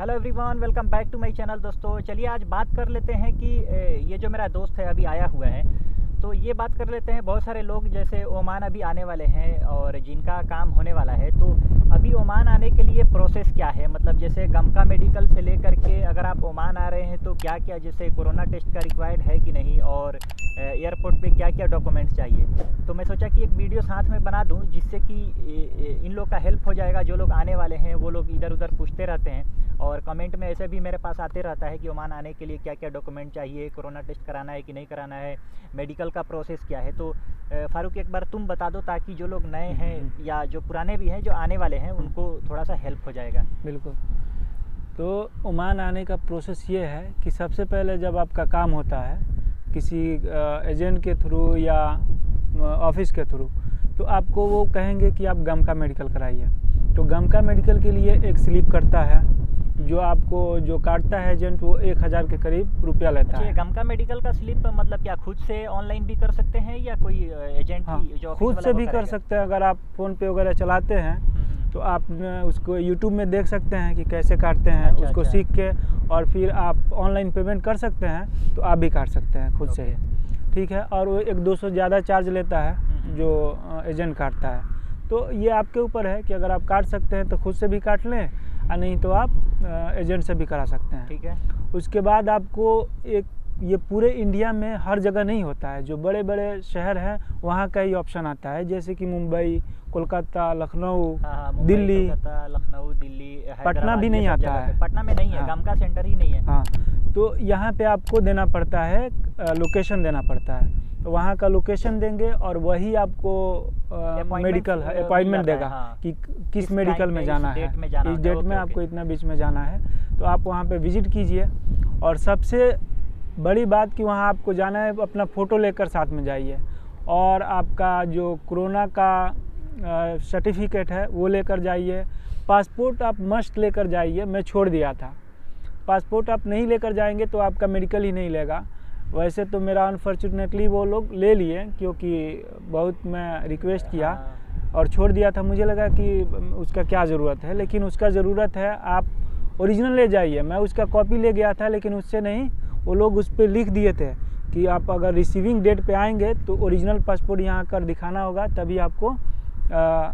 Hello everyone welcome back to my channel दोस्तों। चलिए आज बात कर लेते हैं कि ये जो मेरा दोस्त है अभी आया हुआ है तो ये बात कर लेते हैं। बहुत सारे लोग जैसे ओमान अभी आने वाले हैं और जिनका काम होने वाला है तो अभी ओमान आने के लिए प्रोसेस क्या है? मतलब जैसे गमका मेडिकल से लेकर के अगर आप ओमान आ रहे हैं तो क्या क्या जैसे कोरोना टेस्ट का रिक्वायर्ड है कि नहीं? और एयरपोर्ट पे क्या क्या डॉक्यूमेंट्स चाहिए? तो मैं सोचा कि एक वीडियो साथ में बना दूँ जिससे कि इन लोग का हेल्प हो जाएगा जो लोग आने वाले हैं वो लोग इधर उधर पूछते रहते हैं। और कमेंट में ऐसे भी मेरे पास आते रहता है कि ओमान आने के लिए क्या क्या डॉक्यूमेंट चाहिए कोरोना टेस्ट कराना है कि नहीं कराना है मेडिकल का प्रोसेस क्या है? तो फारूक एक बार तुम बता दो ताकि जो लोग नए हैं हम्म, हम्म। या जो पुराने भी हैं जो आने वाले हैं उनको थोड़ा सा हेल्प हो जाएगा। बिल्कुल। तो ओमान आने का प्रोसेस ये है कि सबसे पहले जब आपका काम होता है किसी एजेंट के थ्रू या ऑफ़िस के थ्रू तो आपको वो कहेंगे कि आप गम का मेडिकल कराइए। तो गम का मेडिकल के लिए एक स्लिप करता है जो आपको जो काटता है एजेंट वो एक हज़ार के करीब रुपया लेता है। गम का मेडिकल का स्लिप मतलब क्या खुद से ऑनलाइन भी कर सकते हैं या कोई एजेंट हाँ, जो खुद से भी कर सकते हैं अगर आप फ़ोन पे वगैरह चलाते हैं तो आप उसको यूट्यूब में देख सकते हैं कि कैसे काटते हैं अच्छा, उसको अच्छा। सीख के और फिर आप ऑनलाइन पेमेंट कर सकते हैं तो आप भी काट सकते हैं खुद से ही ठीक है? और वो एक दो सौ ज़्यादा चार्ज लेता है हम्म, हम्म। जो एजेंट काटता है। तो ये आपके ऊपर है कि अगर आप काट सकते हैं तो खुद से भी काट लें और नहीं तो आप एजेंट से भी करा सकते हैं। ठीक है। उसके बाद आपको एक ये पूरे इंडिया में हर जगह नहीं होता है। जो बड़े बड़े शहर हैं वहाँ का ही ऑप्शन आता है। जैसे कि मुंबई कोलकाता लखनऊ हाँ, हाँ, दिल्ली। लखनऊ दिल्ली पटना भी नहीं आता है। पटना में नहीं है हाँ, का सेंटर ही नहीं है। हाँ तो यहाँ पे आपको देना पड़ता है लोकेशन देना पड़ता है। तो वहाँ का लोकेशन देंगे और वही आपको मेडिकल अपॉइंटमेंट देगा हाँ। कि किस मेडिकल में जाना है। इस डेट में आपको इतना बीच में जाना है। तो आप वहाँ पे विज़िट कीजिए और सबसे बड़ी बात कि वहाँ आपको जाना है अपना फ़ोटो लेकर साथ में जाइए। और आपका जो कोरोना का सर्टिफिकेट है वो लेकर जाइए। पासपोर्ट आप मस्ट लेकर जाइए मैं छोड़ दिया था। पासपोर्ट आप नहीं लेकर जाएँगे तो आपका मेडिकल ही नहीं लेगा। वैसे तो मेरा अनफॉर्चुनेटली वो लोग ले लिए क्योंकि बहुत मैं रिक्वेस्ट किया हाँ। और छोड़ दिया था। मुझे लगा कि उसका क्या ज़रूरत है? लेकिन उसका ज़रूरत है आप ओरिजिनल ले जाइए। मैं उसका कॉपी ले गया था लेकिन उससे नहीं। वो लोग उस पर लिख दिए थे कि आप अगर रिसीविंग डेट पे आएँगे तो ओरिजिनल पासपोर्ट यहाँ कर दिखाना होगा तभी आपको आ,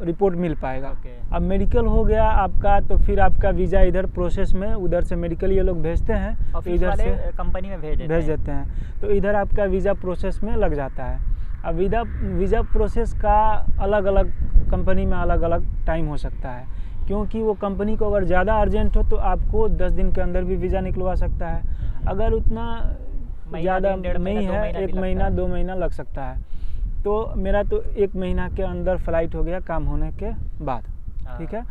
रिपोर्ट मिल पाएगा। Okay. अब मेडिकल हो गया आपका तो फिर आपका वीज़ा इधर प्रोसेस में उधर से मेडिकल ये लोग भेजते हैं तो इधर से कंपनी में भेज भेज देते हैं। तो इधर आपका वीज़ा प्रोसेस में लग जाता है। अब वीज़ा वीज़ा प्रोसेस का अलग अलग कंपनी में अलग अलग टाइम हो सकता है। क्योंकि वो कंपनी को अगर ज़्यादा अर्जेंट हो तो आपको दस दिन के अंदर भी वीज़ा निकलवा सकता है। अगर उतना ज़्यादा नहीं है एक महीना दो महीना लग सकता है। तो मेरा तो एक महीना के अंदर फ़्लाइट हो गया काम होने के बाद हाँ। ठीक है?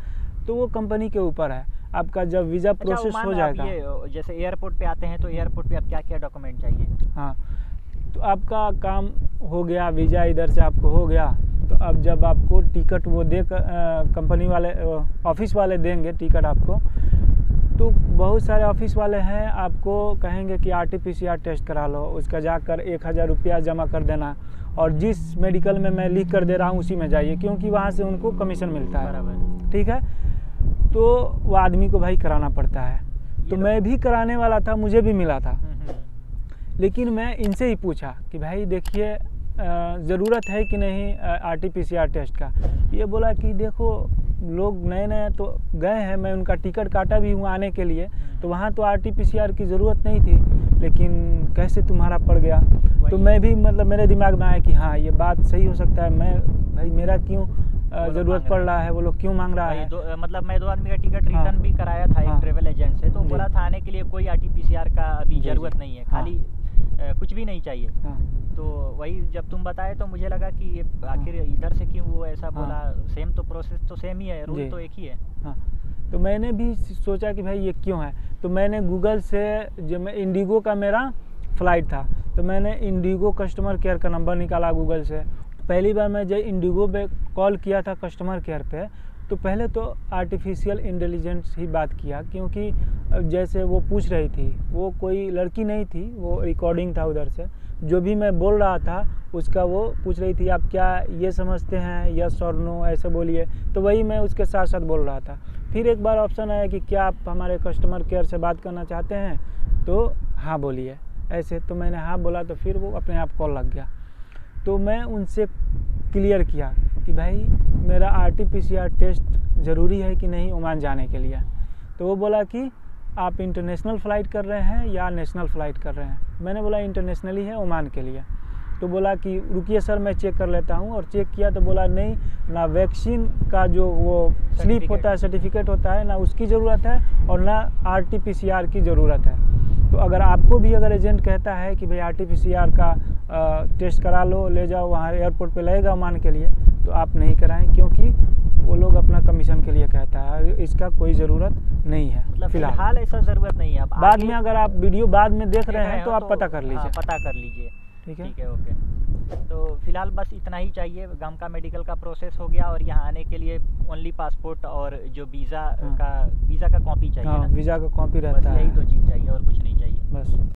तो वो कंपनी के ऊपर है। आपका जब वीज़ा अच्छा, प्रोसेस हो जाएगा। जैसे एयरपोर्ट पे आते हैं तो एयरपोर्ट पे आप क्या क्या डॉक्यूमेंट चाहिए? हाँ। तो आपका काम हो गया वीज़ा इधर से आपको हो गया। तो अब जब आपको टिकट वो दे कंपनी वाले ऑफ़िस वाले देंगे टिकट आपको तो बहुत सारे ऑफ़िस वाले हैं आपको कहेंगे कि R T P C R test करा लो उसका जाकर एक हज़ार रुपया जमा कर देना। और जिस मेडिकल में मैं लिख कर दे रहा हूँ उसी में जाइए क्योंकि वहाँ से उनको कमीशन मिलता है। ठीक है? तो वो आदमी को भाई कराना पड़ता है। तो मैं भी कराने वाला था मुझे भी मिला था। हम्म, हम्म। लेकिन मैं इनसे ही पूछा कि भाई देखिए ज़रूरत है कि नहीं आर टी टेस्ट का? ये बोला कि देखो लोग नए नए तो गए हैं मैं उनका टिकट काटा भी हूँ आने के लिए। हम्म। तो वहाँ तो R T P C R की ज़रूरत नहीं थी लेकिन कैसे तुम्हारा पड़ गया? तो मैं भी मतलब मेरे दिमाग में आया कि हाँ ये बात सही हो सकता है। मैं भाई मेरा क्यों ज़रूरत पड़ रहा है? वो लोग क्यों मांग रहा है? दो, मतलब मैं दो आदमी का टिकट हाँ, रिटर्न भी कराया था हाँ, एक ट्रेवल। एजेंट से तो बोला था आने के लिए कोई R T P C R का अभी ज़रूरत नहीं है। हाँ। खाली कुछ भी नहीं चाहिए। हाँ। तो वही जब तुम बताए तो मुझे लगा कि ये आखिर हाँ। इधर से क्यों वो ऐसा हाँ। बोला? सेम तो प्रोसेस तो सेम ही है रूल तो एक ही है। हाँ। तो मैंने भी सोचा कि भाई ये क्यों है? तो मैंने गूगल से जो मैं इंडिगो का मेरा फ़्लाइट था तो मैंने इंडिगो कस्टमर केयर का नंबर निकाला गूगल से। पहली बार मैं जब इंडिगो पे कॉल किया था कस्टमर केयर पे तो पहले तो आर्टिफिशियल इंटेलिजेंस ही बात किया क्योंकि जैसे वो पूछ रही थी, वो कोई लड़की नहीं थी, वो रिकॉर्डिंग था उधर से। जो भी मैं बोल रहा था, उसका वो पूछ रही थी, आप क्या ये समझते हैं? यस और नो, ऐसे बोलिए। तो वही मैं उसके साथ साथ बोल रहा था। फिर एक बार ऑप्शन आया कि क्या आप हमारे कस्टमर केयर से बात करना चाहते हैं? तो हाँ बोलिए। ऐसे तो मैंने हाँ बोला तो फिर वो अपने आप कॉल लग गया। तो मैं उनसे क्लियर किया कि भाई, मेरा आर टेस्ट ज़रूरी है कि नहीं, ओमान जाने के लिए। तो वो बोला कि आप इंटरनेशनल फ़्लाइट कर रहे हैं या नेशनल फ़्लाइट कर रहे हैं? मैंने बोला इंटरनेशनली है ओमान के लिए. तो बोला कि रुकिए सर मैं चेक कर लेता हूँ. और चेक किया तो बोला नहीं ना वैक्सीन का जो वो स्लिप होता है सर्टिफिकेट होता है ना उसकी ज़रूरत है और ना R T P C R की ज़रूरत है. तो अगर आपको भी अगर एजेंट कहता है कि भाई R T P C R का आ, टेस्ट करा लो ले जाओ वहाँ एयरपोर्ट पे लगेगा ओमान के लिए तो आप नहीं कराएँ क्योंकि वो लोग अपना कमीशन के लिए कहता है इसका कोई ज़रूरत नहीं है मतलब फ़िलहाल। ऐसा ज़रूरत नहीं है। बाद में अगर आप वीडियो बाद में देख रहे हैं तो आप पता कर लीजिए। हाँ, पता कर लीजिए। ठीक है? ठीक है ओके। तो फ़िलहाल बस इतना ही चाहिए। गम का मेडिकल का प्रोसेस हो गया और यहाँ आने के लिए ओनली पासपोर्ट और जो वीज़ा हाँ। का वीज़ा का कॉपी चाहिए हाँ, वीज़ा का कॉपी रहता है। यही दो चीज़ चाहिए